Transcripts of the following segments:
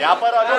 यहाँ पर आ जाओ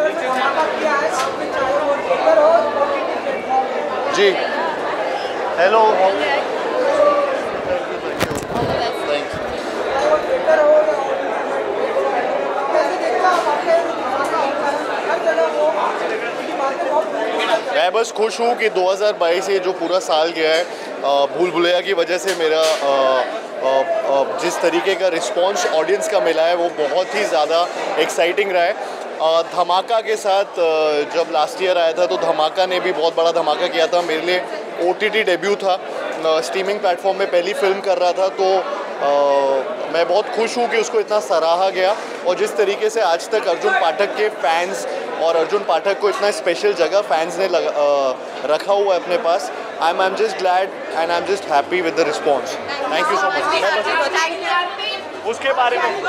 बातें बहुत मैं बस खुश हूँ कि 2022 ये जो पूरा साल गया है भूल भुलैया की वजह से मेरा अ, अ, अ, जिस तरीके का रिस्पांस ऑडियंस का मिला है वो बहुत ही ज़्यादा एक्साइटिंग रहा है। धमाका के साथ जब लास्ट ईयर आया था तो धमाका ने भी बहुत बड़ा धमाका किया था। मेरे लिए ओ टी डेब्यू था। स्ट्रीमिंग प्लेटफॉर्म में पहली फ़िल्म कर रहा था तो अ, मैं बहुत खुश हूँ कि उसको इतना सराहा गया। और जिस तरीके से आज तक अर्जुन पाठक के फैंस और अर्जुन पाठक को इतना स्पेशल जगह फैंस ने लगा, अ, रखा हुआ है अपने पास I am I am just glad and I am just happy with the response thank you so much उसके बारे में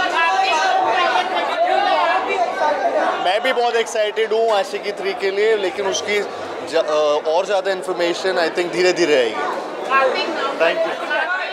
मैं भी बहुत एक्साइटेड हूँ आशिकी थ्री के लिए लेकिन उसकी ज, और ज़्यादा इन्फॉर्मेशन आई थिंक धीरे धीरे आएगी थैंक यू